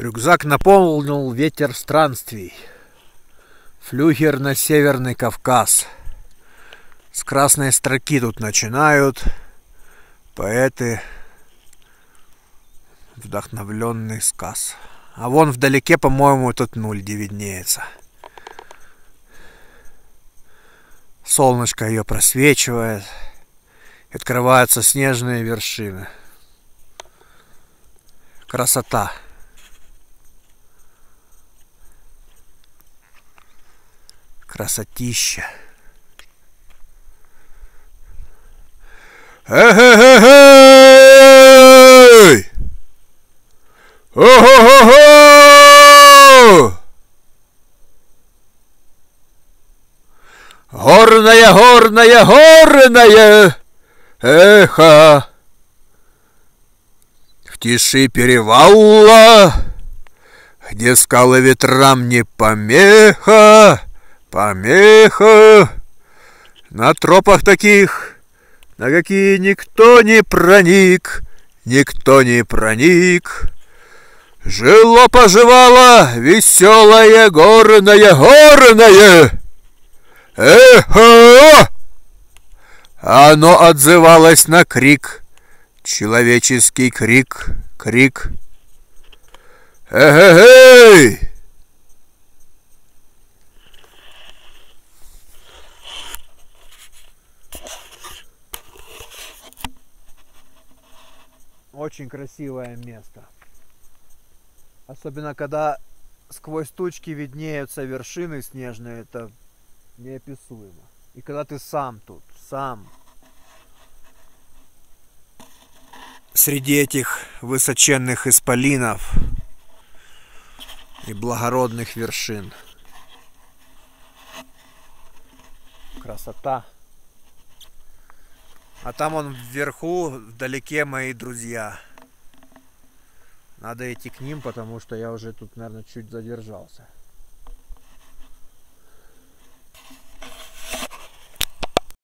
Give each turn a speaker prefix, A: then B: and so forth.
A: Рюкзак наполнил ветер странствий. Флюгер на Северный Кавказ. С красной строки тут начинают поэты вдохновленный сказ. А вон вдалеке, по-моему, этот нуль виднеется. Солнышко ее просвечивает. И открываются снежные вершины. Красота. Красотища. Эй! О-хо-хо-хо! Горная, горная, горная эхо В тиши перевала, где скалы ветрам не помеха, помеха На тропах таких, на какие никто не проник, никто не проник Жило-поживало веселое горное, горное Эхо! Оно отзывалось на крик, человеческий крик, крик. Эй! Очень красивое место. Особенно когда сквозь тучки виднеются вершины снежные, это неописуемо. И когда ты сам тут, сам, среди этих высоченных исполинов и благородных вершин. Красота. А там он вверху, вдалеке мои друзья. Надо идти к ним, потому что я уже тут, наверное, чуть задержался.